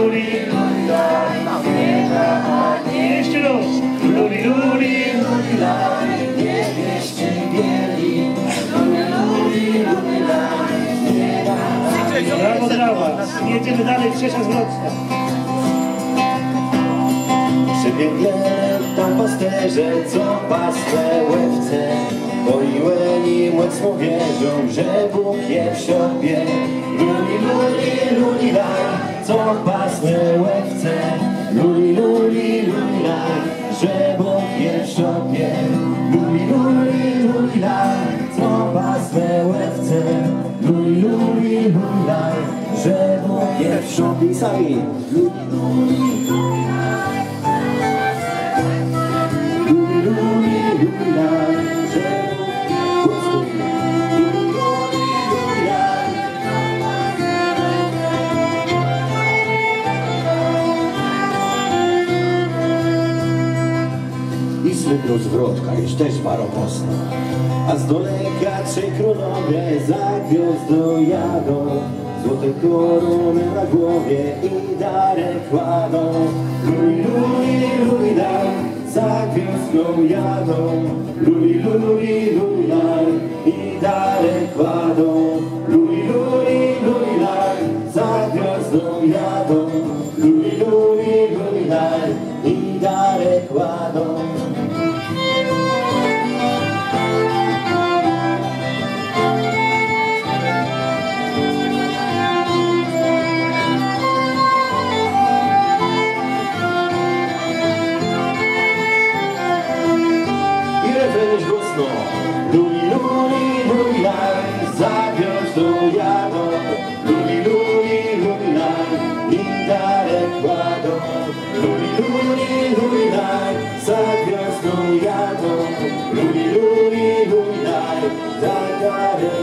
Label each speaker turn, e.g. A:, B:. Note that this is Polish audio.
A: luli, jeszcze raz. Luli, luli, nie jeszcze bieli. Luli, luli, luli,
B: Brawo. Jedziemy dalej, trzecia zwrotka.
A: Przebiegnie tam pasterze, co pasłe łewce, Boiłem i mocno wierzą, że Bóg je w siobie. Luli co pasłe łewce Luli, luli, luli, laj, że Bóg je w sobie Luli, luli, luli, laj, co pasłe łewce Luli, luli, luli, laj, że Bóg je w sobie Sami Luli, luli, luli, słynną zwrotka jest też paromocna. A z daleka trzy królowie za gwiazdą jadą, złote korony na głowie i darek kładą. Lui, lui, lui, daj, za gwiazdą jadą, lui, lui, lui, daj, i darek kładą. Lui, lui, lui, daj, za gwiazdą jadą, lui, lui, lui, daj, i darek kładą. stojano Luni, lui luminai in dareguado Luni, luni, luminai sagra stojano Luni, lui luminai da dareguado